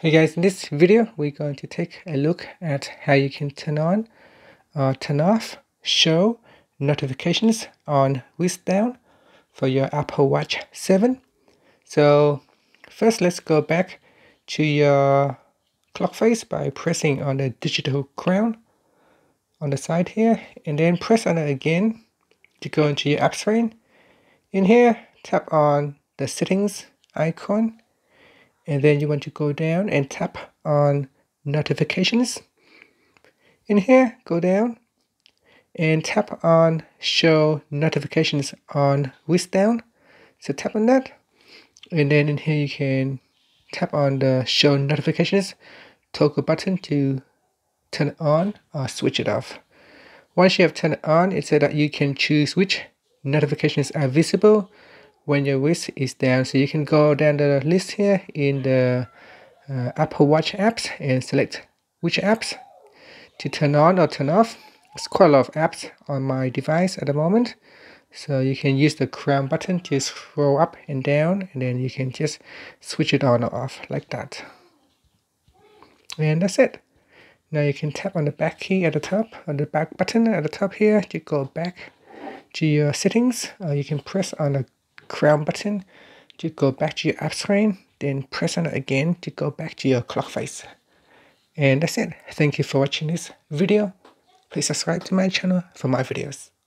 Hey guys, in this video we're going to take a look at how you can turn on or turn off show notifications on wrist down for your Apple Watch 7. So first let's go back to your clock face by pressing on the digital crown on the side here and then press on it again to go into your app screen. In here tap on the settings icon and then you want to go down and tap on notifications. In here go down and tap on show notifications on wrist down so tap on that. And then in here you can tap on the show notifications. Toggle button to turn it on or switch it off. Once you have turned it on it said that you can choose which notifications are visible when your wrist is down. So you can go down the list here in the uh, Apple Watch apps and select which apps to turn on or turn off. It's quite a lot of apps on my device at the moment. So you can use the crown button to scroll up and down and then you can just switch it on or off like that. And that's it. Now you can tap on the back key at the top, on the back button at the top here to go back to your settings. Uh, you can press on the crown button to go back to your app screen, then press on it again to go back to your clock face. And that's it. Thank you for watching this video. Please subscribe to my channel for more videos.